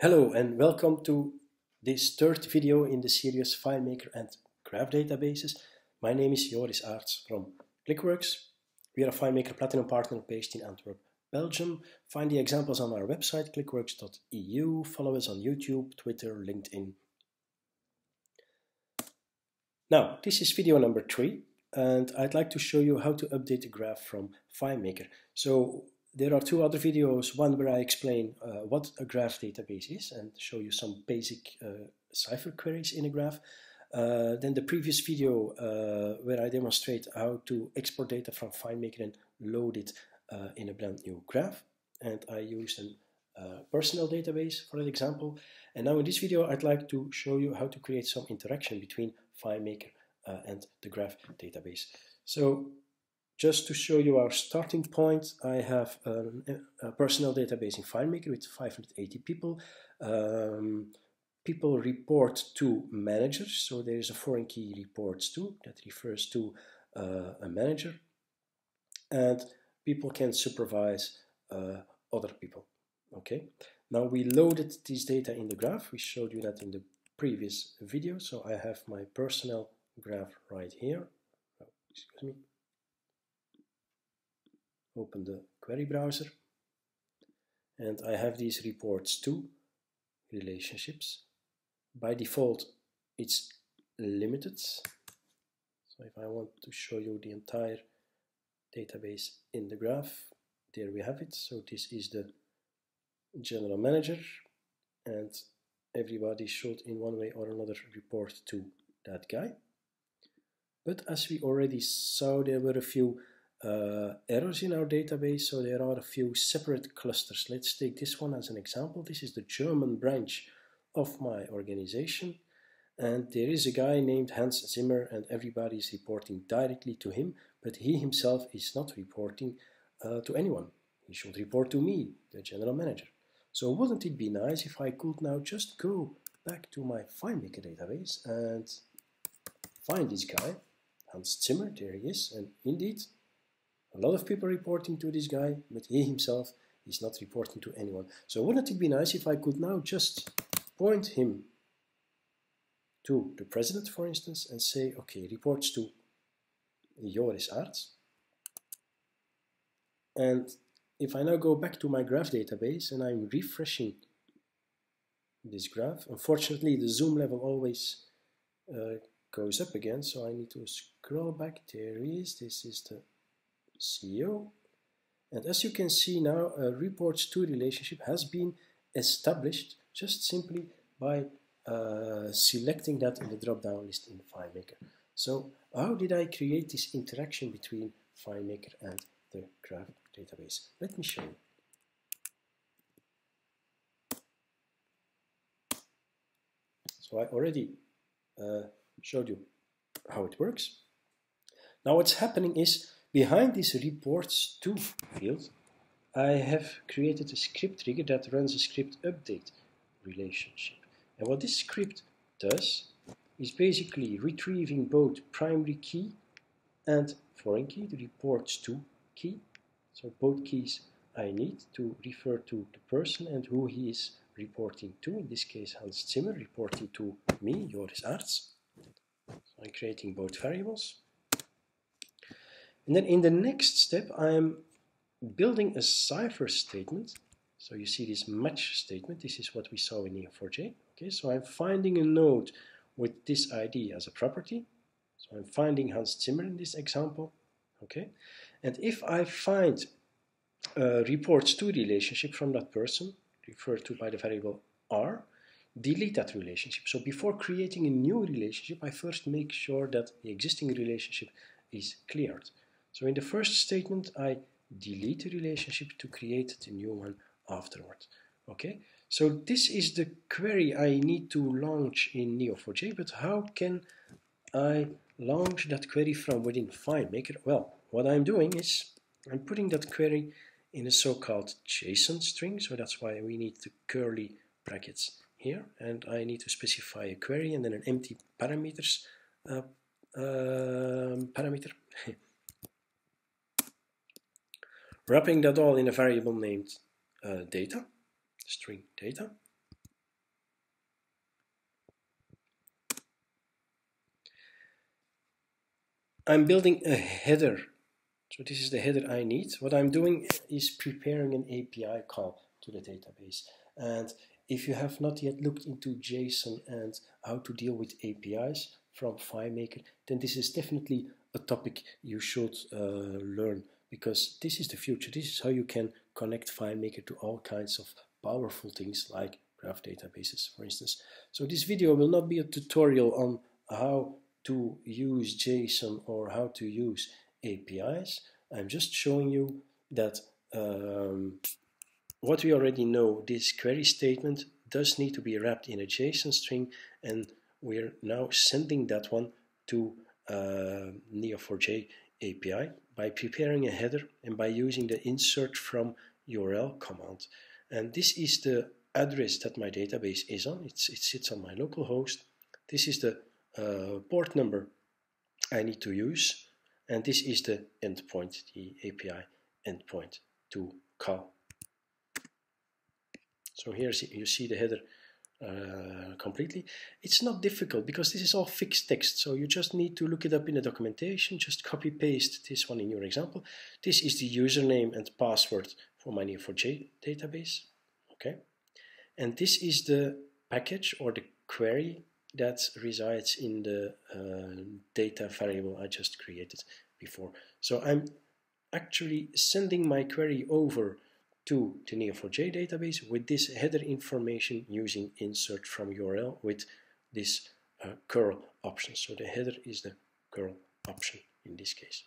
Hello and welcome to this third video in the series FileMaker and Graph Databases. My name is Joris Aarts from ClickWorks. We are a FileMaker Platinum partner based in Antwerp, Belgium. Find the examples on our website clickworks.eu. Follow us on YouTube, Twitter, LinkedIn. Now, this is video number three and I'd like to show you how to update a graph from FileMaker. So there are two other videos, one where I explain uh, what a graph database is and show you some basic uh, Cypher queries in a graph. Uh, then the previous video uh, where I demonstrate how to export data from FileMaker and load it uh, in a brand new graph. And I used a uh, personal database for an example. And now in this video I'd like to show you how to create some interaction between FileMaker and the graph database. So just to show you our starting point, I have a personal database in FileMaker with 580 people. Um, people report to managers, so there is a foreign key reports to that refers to uh, a manager, and people can supervise uh, other people. Okay, now we loaded this data in the graph. We showed you that in the previous video. So I have my personal graph right here. Oh, excuse me open the query browser and I have these reports to relationships. By default, it's limited. So if I want to show you the entire database in the graph, there we have it. So this is the general manager and everybody should in one way or another report to that guy. But as we already saw, there were a few uh, errors in our database, so there are a few separate clusters. Let's take this one as an example. This is the German branch of my organization, and there is a guy named Hans Zimmer, and everybody is reporting directly to him, but he himself is not reporting uh, to anyone. He should report to me, the general manager. So wouldn't it be nice if I could now just go back to my FileMaker database and find this guy, Hans Zimmer, there he is, and indeed a lot of people reporting to this guy, but he himself is not reporting to anyone. So wouldn't it be nice if I could now just point him to the president, for instance, and say, okay, reports to Joris Aarts. And if I now go back to my graph database and I'm refreshing this graph, unfortunately the zoom level always uh, goes up again, so I need to scroll back. There is. This is the CEO. And as you can see now, a reports to relationship has been established just simply by uh, selecting that in the drop-down list in FileMaker. So how did I create this interaction between FileMaker and the graph database? Let me show you. So I already uh, showed you how it works. Now what's happening is Behind this reports to field, I have created a script trigger that runs a script update relationship. And what this script does is basically retrieving both primary key and foreign key, the reports to key. So both keys I need to refer to the person and who he is reporting to. In this case, Hans Zimmer reporting to me, Joris Aarts. So I'm creating both variables. And then in the next step, I'm building a Cypher statement. So you see this match statement. This is what we saw in Neo4j. Okay, so I'm finding a node with this ID as a property. So I'm finding Hans Zimmer in this example. Okay, and if I find a reports to relationship from that person, referred to by the variable r, delete that relationship. So before creating a new relationship, I first make sure that the existing relationship is cleared. So in the first statement, I delete the relationship to create the new one afterward. Okay, so this is the query I need to launch in Neo4j, but how can I launch that query from within FileMaker? Well, what I'm doing is I'm putting that query in a so-called JSON string, so that's why we need the curly brackets here, and I need to specify a query and then an empty parameters uh, uh, parameter wrapping that all in a variable named uh, data, string data. I'm building a header. So this is the header I need. What I'm doing is preparing an API call to the database. And if you have not yet looked into JSON and how to deal with APIs from FileMaker, then this is definitely a topic you should uh, learn because this is the future. This is how you can connect FileMaker to all kinds of powerful things like graph databases, for instance. So this video will not be a tutorial on how to use JSON or how to use APIs. I'm just showing you that um, what we already know, this query statement does need to be wrapped in a JSON string and we're now sending that one to uh, Neo4j API by preparing a header and by using the insert from URL command. And this is the address that my database is on. It's, it sits on my local host. This is the uh, port number I need to use. And this is the endpoint, the API endpoint to call. So here you see the header uh, completely. It's not difficult because this is all fixed text. So you just need to look it up in the documentation, just copy paste this one in your example. This is the username and password for my Neo4j database. Okay. And this is the package or the query that resides in the uh, data variable I just created before. So I'm actually sending my query over to the Neo4j database with this header information using insert from URL with this uh, curl option. So the header is the curl option in this case.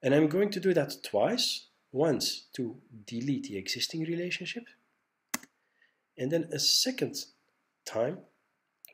And I'm going to do that twice, once to delete the existing relationship, and then a second time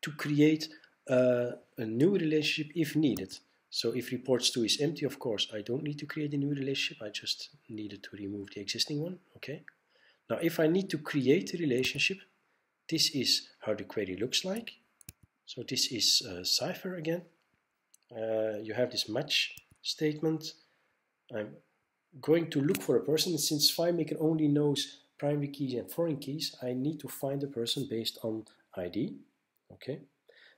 to create uh, a new relationship if needed. So if reports to is empty, of course, I don't need to create a new relationship. I just needed to remove the existing one. Okay. Now, if I need to create a relationship, this is how the query looks like. So this is uh, Cypher again. Uh, you have this match statement. I'm going to look for a person. Since FileMaker only knows primary keys and foreign keys, I need to find the person based on ID. Okay.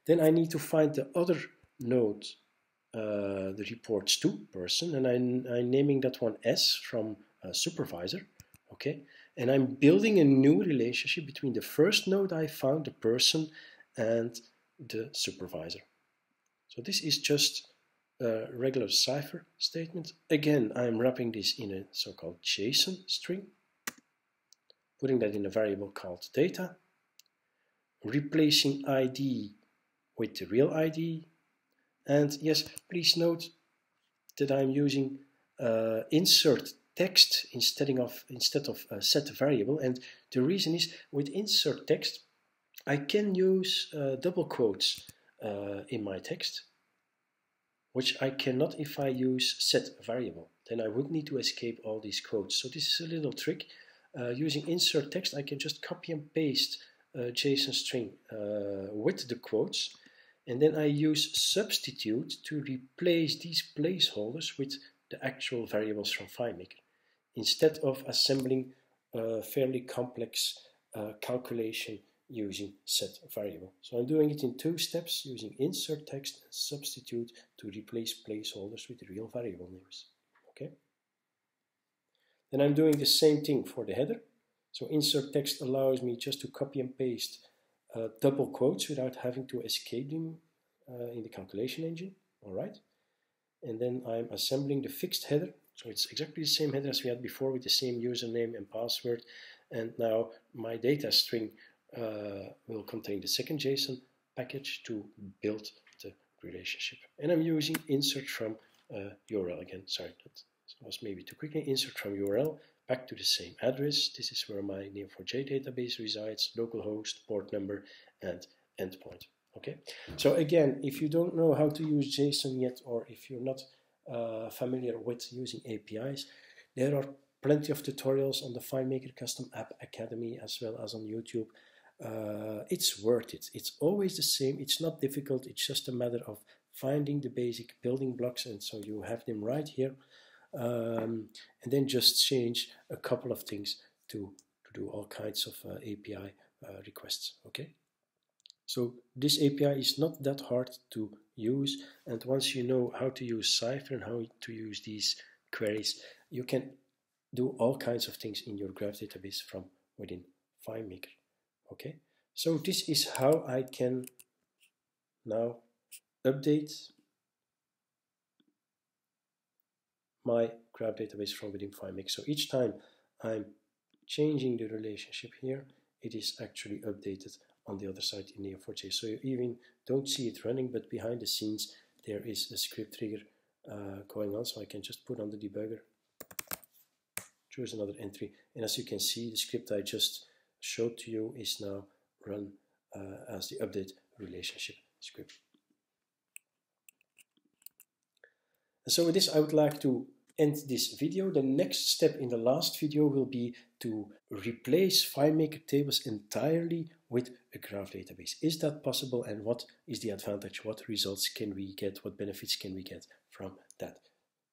Then I need to find the other node uh, the reports to person and I'm, I'm, naming that one S from supervisor okay? And I'm building a new relationship between the first node I found the person and the supervisor. So this is just a regular Cypher statement. Again I'm wrapping this in a so-called JSON string putting that in a variable called data replacing ID with the real ID and yes, please note that I'm using uh, insert text instead of instead of uh, set variable. And the reason is with insert text, I can use uh, double quotes uh, in my text, which I cannot if I use set variable. Then I would need to escape all these quotes. So this is a little trick. Uh, using insert text, I can just copy and paste a JSON string uh, with the quotes and then I use substitute to replace these placeholders with the actual variables from FileMaker instead of assembling a fairly complex uh, calculation using set variable. So I'm doing it in two steps using insert text and substitute to replace placeholders with real variable names. Okay. Then I'm doing the same thing for the header. So insert text allows me just to copy and paste uh, double quotes without having to escape them uh, in the calculation engine. All right. And then I'm assembling the fixed header. So it's exactly the same header as we had before with the same username and password. And now my data string uh, will contain the second JSON package to build the relationship. And I'm using insert from uh, URL again. Sorry, that was maybe too quickly. Insert from URL back to the same address. This is where my Neo4j database resides, localhost, port number, and endpoint. Okay, so again, if you don't know how to use JSON yet, or if you're not uh, familiar with using APIs, there are plenty of tutorials on the FileMaker Custom App Academy as well as on YouTube. Uh, it's worth it. It's always the same. It's not difficult. It's just a matter of finding the basic building blocks, and so you have them right here. Um, and then just change a couple of things to, to do all kinds of uh, API uh, requests. Okay. So this API is not that hard to use. And once you know how to use Cypher and how to use these queries, you can do all kinds of things in your graph database from within FileMaker. Okay, so this is how I can now update my graph database from within FileMaker. So each time I'm changing the relationship here, it is actually updated on the other side in Neo4j. So you even don't see it running, but behind the scenes there is a script trigger uh, going on. So I can just put on the debugger, choose another entry, and as you can see, the script I just showed to you is now run uh, as the update relationship script. And so with this, I would like to end this video. The next step in the last video will be to replace FileMaker tables entirely with a graph database. Is that possible and what is the advantage? What results can we get? What benefits can we get from that?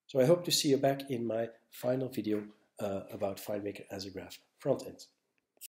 So I hope to see you back in my final video uh, about FileMaker as a graph front end.